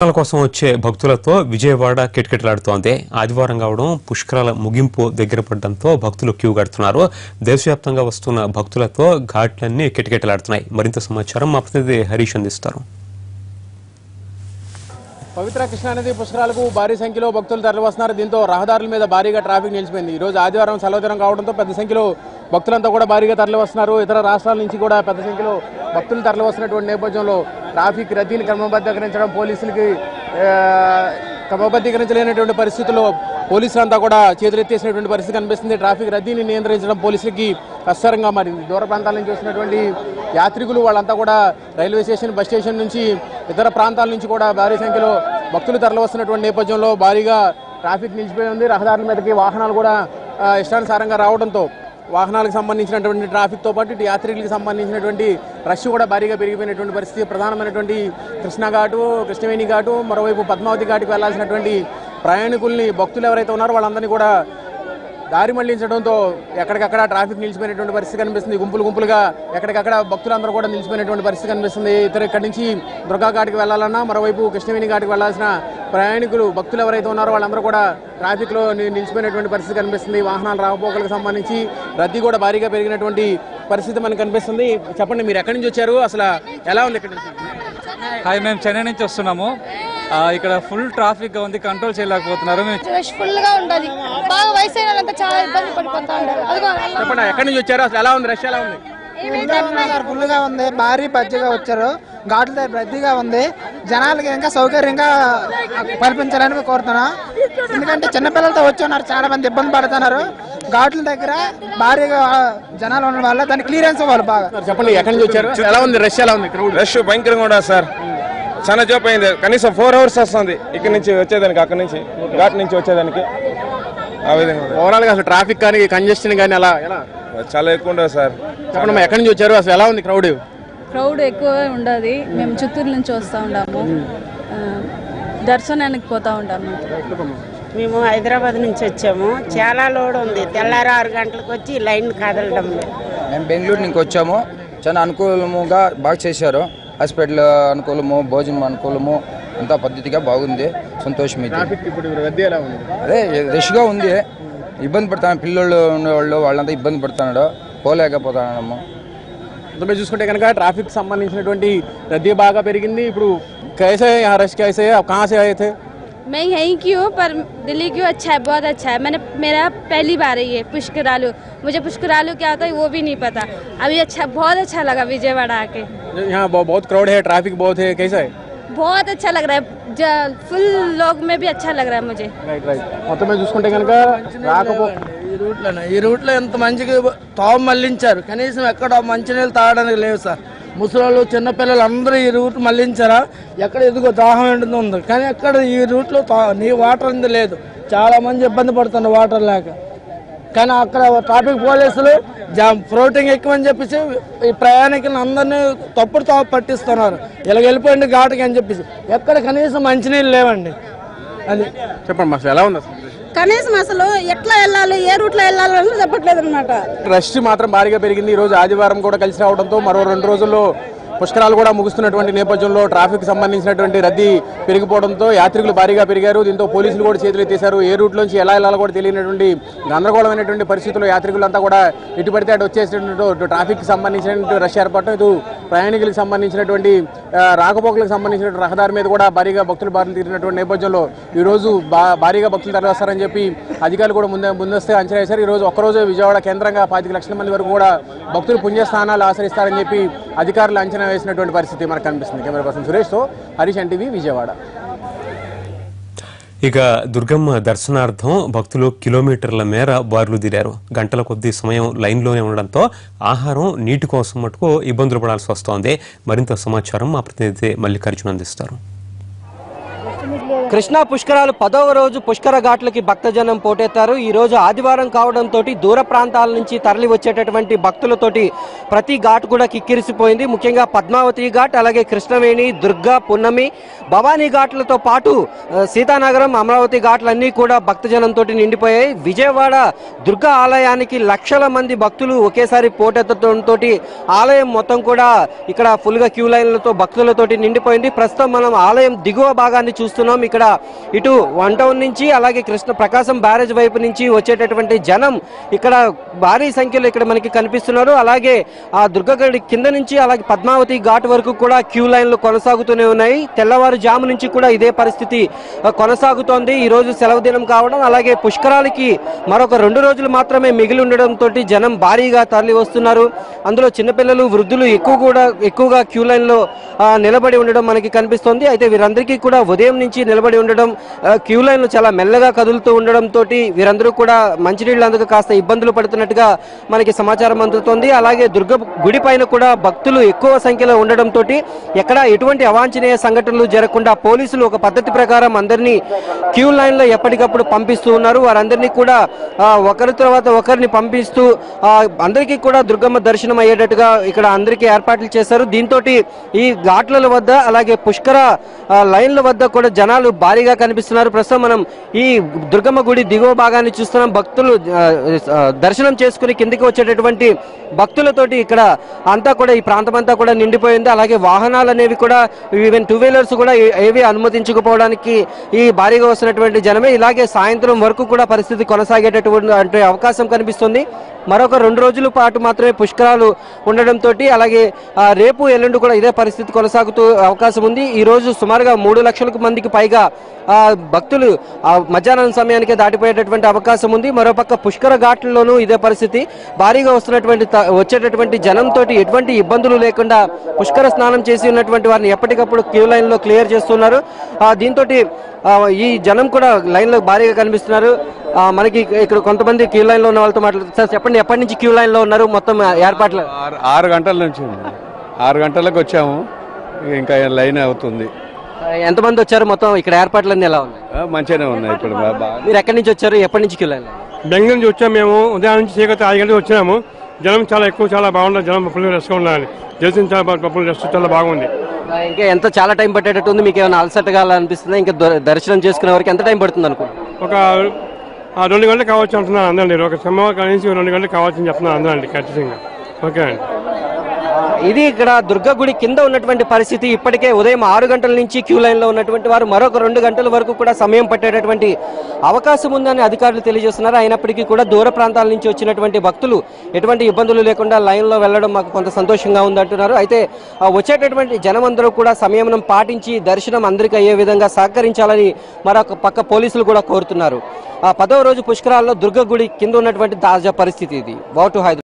పుష్కరాల కోసం వచ్చే భక్తులతో విజయవాడ కిటకిటలాడుతోంది. ఆదివారం కావడం పుష్కరాల ముగింపు దగ్గర పడడంతో భక్తులు క్యూ కడుతున్నారు. దేశవ్యాప్తంగా వస్తున్న భక్తులతో ఘాట్లన్నీ కిటకిటలాడుతున్నాయి. మరింత సమాచారం మా ప్రతినిధి హరీష్ అందిస్తారు. పవిత్ర కృష్ణానది పుష్కరాలకు భారీ సంఖ్యలో భక్తులు తరలివస్తున్నారు. దీంతో రహదారుల మీద భారీగా ట్రాఫిక్ నిలిచిపోయింది. ఈ రోజు ఆదివారం సెలవు దినం కావడంతో పెద్ద సంఖ్యలో భక్తులంతా కూడా భారీగా తరలివస్తున్నారు. ఇతర రాష్ట్రాల నుంచి కూడా పెద్ద సంఖ్యలో భక్తులు తరలివస్తున్నటువంటి నేపథ్యంలో ట్రాఫిక్ రద్దీని క్రమబద్ధీకరించడం పోలీసులకి క్రమబద్ధీకరించలేనటువంటి పరిస్థితుల్లో పోలీసులంతా కూడా చేతులెత్తేసినటువంటి పరిస్థితి కనిపిస్తుంది. ట్రాఫిక్ రద్దీని నియంత్రించడం పోలీసులకి కష్టంగా మారింది దూర ప్రాంతాల నుంచి వచ్చినటువంటి యాత్రికులు వాళ్ళంతా కూడా రైల్వే స్టేషన్ బస్ స్టేషన్ నుంచి ఇతర ప్రాంతాల నుంచి కూడా భారీ సంఖ్యలో భక్తులు తరలివస్తున్నటువంటి నేపథ్యంలో భారీగా ట్రాఫిక్ నిలిచిపోయి ఉంది రహదారుల మీదకి వాహనాలు కూడా ఇష్టానుసారంగా రావడంతో వాహనాలకు సంబంధించినటువంటి ట్రాఫిక్తో పాటు ఇటు యాత్రికులకు సంబంధించినటువంటి రష్ కూడా భారీగా పెరిగిపోయినటువంటి పరిస్థితి. ప్రధానమైనటువంటి కృష్ణా ఘాటు కృష్ణవేణి ఘాటు మరోవైపు పద్మావతి ఘాటుకు వెళ్ళాల్సినటువంటి ప్రయాణికుల్ని భక్తులు ఎవరైతే ఉన్నారో వాళ్ళందరినీ కూడా దారి మళ్ళించడంతో ఎక్కడికక్కడ ట్రాఫిక్ నిలిచిపోయినటువంటి పరిస్థితి కనిపిస్తుంది. గుంపులు గుంపులుగా ఎక్కడికక్కడ భక్తులందరూ కూడా నిలిచిపోయినటువంటి పరిస్థితి కనిపిస్తుంది. ఇతర ఇక్కడి నుంచి దుర్గా ఘాట్కి వెళ్ళాలన్నా మరోవైపు కృష్ణవేణి ఘాట్కి వెళ్ళాల్సిన ప్రయాణికులు భక్తులు ఎవరైతే ఉన్నారో వాళ్ళందరూ కూడా ట్రాఫిక్లో నిలిచిపోయినటువంటి పరిస్థితి కనిపిస్తుంది. వాహనాలు రాకపోకలకు సంబంధించి రద్దీ కూడా భారీగా పెరిగినటువంటి పరిస్థితి మనకు కనిపిస్తుంది. చెప్పండి మీరు ఎక్కడి నుంచి వచ్చారు? అసలు ఎలా ఉంది ఇక్కడ నుంచి? మేము చెన్నై నుంచి వస్తున్నాము. ఇక్కడ ఫుల్ ట్రాఫిక్గా ఉంది కంట్రోల్ చేయలేకపోతున్నారు. రష్ ఫుల్గా ఉంటది. బాగా వయసు అయిన వాళ్ళంతా చాలా ఇబ్బంది పడిపోతా ఉంటారు. అదిగో చెప్పండి ఎక్కడి నుంచి వచ్చారు? అసలు ఎలా ఉంది? రష్ ఎలా ఉంది? సార్ ఫుల్గా ఉంది. భారీ పచ్చిగా వచ్చారు. ఘాట్ల దగ్గర రద్దీగా ఉంది. జనాలకి ఇంకా సౌకర్యంగా కల్పించాలని కోరుతున్నా. ఎందుకంటే చిన్నపిల్లలతో వచ్చి ఉన్నారు. చాలా మంది ఇబ్బంది పడుతున్నారు. ఘాట్ల దగ్గర భారీగా జనాలు ఉండడం వల్ల దాన్ని క్లియరెన్స్ ఇవ్వాలి బాగా. చెప్పండి ఎక్కడి నుంచి వచ్చారు? ఎలా ఉంది? రష్ ఎలా ఉంది? క్రౌడ్ రష్ భయంకరంగా ఉండదు సార్. చాలా జోప్ అయింది. కనీసం ఫోర్ అవర్స్ వస్తుంది. ఇక్కడ నుంచి వచ్చేదానికి అక్కడ నుంచి ఘాట్ నుంచి వచ్చేదానికి. ఆ విధంగా ఉంది. ఓవరాల్గా అసలు ట్రాఫిక్ కానీ కంజెషన్ కానీ అలా ఎలా? చాలా ఎక్కువ ఉండదు సార్. చెప్పండి మా ఎక్కడి నుంచి వచ్చారు? అసలు ఎలా ఉంది క్రౌడ్ క్రౌడ్ ఎక్కువ ఉండదు. మేము చిత్తూరు నుంచి వస్తూ ఉంటాము. ఆ, దర్శనానికి పోతా ఉంటాము మేము. హైదరాబాద్ నుంచి వచ్చాము. చాలా లోడ్ ఉంది. తెల్లారి ఆరు గంటలకు వచ్చి ఈ లైన్ కదలడం లేదు. మేము బెంగళూరు నుంచి వచ్చాము. చాలా అనుకూలముగా బాగా చేశారు. హాస్పిటల్ అనుకూలము భోజనం అనుకూలము అంతా పద్ధతిగా బాగుంది. సంతోషం అదే రష్గా ఉంది. ఇబ్బంది పడతాను. పిల్లలు ఉండేవాళ్ళు వాళ్ళంతా ఇబ్బంది పడుతున్నాడు. పోలేకపోతున్నాము మీరు చూసుకుంటే కనుక ట్రాఫిక్ సంబంధించినటువంటి రద్దీ బాగా పెరిగింది. ఇప్పుడు కైసే రష్ కేసే కాసే అయితే मैं यहीं की हूँ पर दिल्ली की हूँ अच्छा है बहुत अच्छा है मैंने मेरा पहली बार है ये पुष्करालू मुझे पुष्करालू क्या होता है वो भी नहीं पता अभी अच्छा बहुत अच्छा लगा विजयवाड़ा आके यहाँ बहु- बहुत क्राउड है ट्रैफिक बहुत है कैसा है बहुत अच्छा लग रहा है फुल लोग में भी अच्छा लग रहा है मुझे రైట్ రైట్ మొత్తం మీద చూసుకుంటే కనుక రాకపో ఈ రూట్లోనే ఈ రూట్లో ఎంత మంచిగా తావు మళ్లించారు కనీసం ఎక్కడ మంచినీళ్ళు తాగడానికి లేవు సార్ ముసలోళ్ళు చిన్నపిల్లలు అందరూ ఈ రూట్ మళ్ళించారా ఎక్కడ ఎదుగో దాహం ఎండుతుంది ఉంది. కానీ ఎక్కడ ఈ రూట్లో తా- నీ వాటర్ అనేది లేదు. చాలా మంది ఇబ్బంది పడుతున్నారు వాటర్ లేక. కానీ అక్కడ ట్రాఫిక్ పోలీసులు జామ్ ఫ్లోటింగ్ ఎక్కువని చెప్పేసి ఈ ప్రయాణికులను అందరినీ తప్పుడు తావు పట్టిస్తున్నారు. ఇలా వెళ్ళిపోయింది ఘాటుకి అని చెప్పేసి. ఎక్కడ కనీసం మంచినీళ్ళు లేవండి. అది. చెప్పండి మాస్టర్ ఎలా ఉంది కనీసం అసలు ఎట్లా వెళ్ళాలి ఏ రూట్లో వెళ్ళాలి అని చెప్పట్లేదు అనమాట రష్ మాత్రం భారీగా పెరిగింది. ఈ రోజు ఆదివారం కూడా కలిసి రావడంతో మరో రెండు రోజుల్లో పుష్కరాలు కూడా ముగుస్తున్నటువంటి నేపథ్యంలో ట్రాఫిక్ సంబంధించినటువంటి రద్దీ పెరిగిపోవడంతో యాత్రికులు భారీగా పెరిగారు. దీంతో పోలీసులు కూడా చేతులు ఎత్తేశారు. ఏ రూట్ నుంచి ఎలా వెళ్ళాలో కూడా తెలియనటువంటి గందరగోళమైనటువంటి పరిస్థితుల్లో యాత్రికులంతా కూడా ఇటు పడితే అటు వచ్చేసినటువంటి ట్రాఫిక్ సంబంధించినటువంటి రష్ ఏర్పడటం ఇటు ప్రయాణికులకు సంబంధించినటువంటి రాకపోకలకు సంబంధించినటువంటి రహదారి మీద కూడా భారీగా భక్తులు బారిన తీరినటువంటి నేపథ్యంలో ఈ రోజు బా భారీగా భక్తులు తరలిస్తారని చెప్పి అధికారులు కూడా ముందే ముందస్తే అంచనా వేశారు. ఈ రోజు ఒక్కరోజు విజయవాడ కేంద్రంగా పాతిక లక్షల మంది వరకు కూడా భక్తులు పుణ్యస్థానాలు ఆశ్రయిస్తారని చెప్పి అధికారులు అంచనా వేసినటువంటి పరిస్థితి మనకు కనిపిస్తుంది. కెమెరా పర్సన్ సురేష్తో హరీష్ ఎన్టీవీ విజయవాడ. ఇక దుర్గమ్మ దర్శనార్థం భక్తులు కిలోమీటర్ల మేర బారులు తీరారు. గంటల కొద్ది సమయం లైన్లోనే ఉండడంతో ఆహారం నీటి కోసం మటుకు ఇబ్బందులు పడాల్సి వస్తోంది. మరింత సమాచారం మా ప్రతినిధి మల్లికార్జున అందిస్తారు. కృష్ణా పుష్కరాలు పదవ రోజు పుష్కర ఘాట్లకి భక్తజనం పోటెత్తారు. ఈ రోజు ఆదివారం కావడంతో దూర ప్రాంతాల నుంచి తరలి వచ్చేటటువంటి భక్తులతోటి ప్రతి ఘాట్ కూడా కిక్కిరిసిపోయింది. ముఖ్యంగా పద్మావతి ఘాట్ అలాగే కృష్ణవేణి దుర్గా పున్నమి భవానీ ఘాట్లతో పాటు సీతానగరం అమరావతి ఘాట్లన్నీ కూడా భక్తజనంతో నిండిపోయాయి. విజయవాడ దుర్గా ఆలయానికి లక్షల మంది భక్తులు ఒకేసారి పోటెత్తడంతో ఆలయం మొత్తం కూడా ఇక్కడ ఫుల్గా క్యూ లైన్లతో భక్తులతోటి నిండిపోయింది. ప్రస్తుతం మనం ఆలయం దిగువ భాగాన్ని చూస్తున్నాం. ఇక్కడ ఇక్కడ ఇటు వన్ టౌన్ నుంచి అలాగే కృష్ణ ప్రకాశం బ్యారేజ్ వైపు నుంచి వచ్చేటటువంటి జనం ఇక్కడ భారీ సంఖ్యలో ఇక్కడ మనకి కనిపిస్తున్నారు. అలాగే ఆ దుర్గగడి కింద నుంచి అలాగే పద్మావతి ఘాట్ వరకు కూడా క్యూ లైన్లు కొనసాగుతూనే ఉన్నాయి. తెల్లవారుజాము నుంచి కూడా ఇదే పరిస్థితి కొనసాగుతోంది. ఈ రోజు సెలవు దినం కావడం అలాగే పుష్కరాలకి మరొక రెండు రోజులు మాత్రమే మిగిలి ఉండడంతో జనం భారీగా తరలి వస్తున్నారు. అందులో చిన్నపిల్లలు వృద్ధులు ఎక్కువ కూడా ఎక్కువగా క్యూ లైన్లో నిలబడి ఉండడం మనకి కనిపిస్తోంది. అయితే వీరందరికీ కూడా ఉదయం నుంచి నిలబడి ఉండడం క్యూ లైన్లు చాలా మెల్లగా కదులుతూ ఉండడం తోటి వీరందరూ కూడా మంచినీళ్ళు అందుకు కాస్త ఇబ్బందులు పడుతున్నట్టుగా మనకి సమాచారం అందుతోంది. అలాగే దుర్గ గుడి పైన కూడా భక్తులు ఎక్కువ సంఖ్యలో ఉండడం తోటి ఎక్కడ ఎటువంటి అవాంఛనీయ సంఘటనలు జరగకుండా పోలీసులు ఒక పద్ధతి ప్రకారం అందరినీ క్యూ లైన్లో ఎప్పటికప్పుడు పంపిస్తూ ఉన్నారు. వారందరినీ కూడా ఒకరి తర్వాత ఒకరిని పంపిస్తూ అందరికీ కూడా దుర్గమ్మ దర్శనం అయ్యేటట్టుగా ఇక్కడ అందరికీ ఏర్పాట్లు చేశారు. దీంతో ఈ ఘాట్ల వద్ద అలాగే పుష్కర లైన్ల వద్ద కూడా జనాలు భారీగా కనిపిస్తున్నారు. ప్రస్తుతం మనం ఈ దుర్గమ్మ గుడి దిగువ భాగాన్ని చూస్తున్నాం. భక్తులు దర్శనం చేసుకుని కిందికి వచ్చేటటువంటి భక్తులతోటి ఇక్కడ అంతా కూడా ఈ ప్రాంతం అంతా కూడా నిండిపోయింది. అలాగే వాహనాలు అనేవి కూడా ఈవెన్ టూ వీలర్స్ కూడా ఏవి అనుమతించకపోవడానికి ఈ భారీగా వస్తున్నటువంటి జనమే. ఇలాగే సాయంత్రం వరకు కూడా పరిస్థితి కొనసాగేటటువంటి అవకాశం కనిపిస్తుంది. మరొక రెండు రోజుల పాటు మాత్రమే పుష్కరాలు ఉండడంతో అలాగే రేపు ఎల్లుండి కూడా ఇదే పరిస్థితి కొనసాగుతూ అవకాశం ఉంది. ఈ రోజు సుమారుగా మూడు లక్షలకు మందికి పైగా భక్తులు మధ్యాహ్నం సమయానికే దాటిపోయేటటువంటి అవకాశం ఉంది. మరోపక్క పుష్కర ఘాట్లలోనూ ఇదే పరిస్థితి. భారీగా వస్తున్నటువంటి త- వచ్చేటటువంటి జనంతో ఎటువంటి ఇబ్బందులు లేకుండా పుష్కర స్నానం చేసి ఉన్నటువంటి వారిని ఎప్పటికప్పుడు క్యూ లైన్లో క్లియర్ చేస్తున్నారు. దీంతో ఈ జనం కూడా లైన్లో భారీగా కనిపిస్తున్నారు. మనకి ఇక్కడ కొంతమంది క్యూ లైన్లో ఉన్న వాళ్ళతో మాట్లాడుతున్నారు సార్ చెప్పండి ఎప్పటి నుంచి క్యూ లైన్లో ఉన్నారు? మొత్తం ఏర్పాట్లు ఆరు- గంటల నుంచి. ఆరు గంటలకు వచ్చాము. ఇంకా లైన్ అవుతుంది. ఎంతమంది వచ్చారు? మొత్తం ఇక్కడ ఏర్పాట్లన్నీ ఎలా ఉన్నాయి? మంచిగానే ఉన్నాయి బాగా మీరు ఎక్కడి నుంచి వచ్చారు? ఎప్పటి నుంచి క్యూ లైన్లో బెంగళూరు నుంచి వచ్చాము మేము. ఉదయం నుంచి చీకటి ఐదు గంటలకు వచ్చినాము. జనం చాలా ఎక్కువ చాలా బాగుంది జనం ఫుల్ రెస్ట్గా ఉండాలి తెలిసిన చాలా ఫుల్ రెస్ట్ చాలా బాగుంది. ఇంకా ఎంత చాలా టైం పట్టేటట్టు ఉంది? మీకు ఏమైనా అలసటగా అలా అనిపిస్తుందా? ఇంకా దొ- దర్శనం చేసుకునే వరకు ఎంత టైం పడుతుంది అనుకో ఒక ఆ, రెండు గంటలు కావచ్చు అంటున్నాను అందరండి ఒక సింహం నుంచి రెండు గంటలు కావచ్చు అని చెప్తున్నాను అందరండి ఖచ్చితంగా. ఓకే అండి. ఇది ఇక్కడ దుర్గ గుడి కింద ఉన్నటువంటి పరిస్థితి. ఇప్పటికే ఉదయం ఆరు గంటల నుంచి క్యూ లైన్లో ఉన్నటువంటి వారు మరొక రెండు గంటల వరకు కూడా సమయం పట్టేటటువంటి అవకాశం ఉందని అధికారులు తెలియజేస్తున్నారు. అయినప్పటికీ కూడా దూర ప్రాంతాల నుంచి వచ్చినటువంటి భక్తులు ఎటువంటి ఇబ్బందులు లేకుండా లైన్లో వెళ్ళడం మాకు కొంత సంతోషంగా ఉందంటున్నారు. అయితే వచ్చేటటువంటి జనం అందరూ కూడా సంయమనం పాటించి దర్శనం అందరికీ అయ్యే విధంగా సహకరించాలని మరొక పక్క పోలీసులు కూడా కోరుతున్నారు. ఆ పదవ రోజు పుష్కరాల్లో దుర్గ గుడి కింద ఉన్నటువంటి తాజా పరిస్థితి ఇది. బాటు హైదరాబాద్.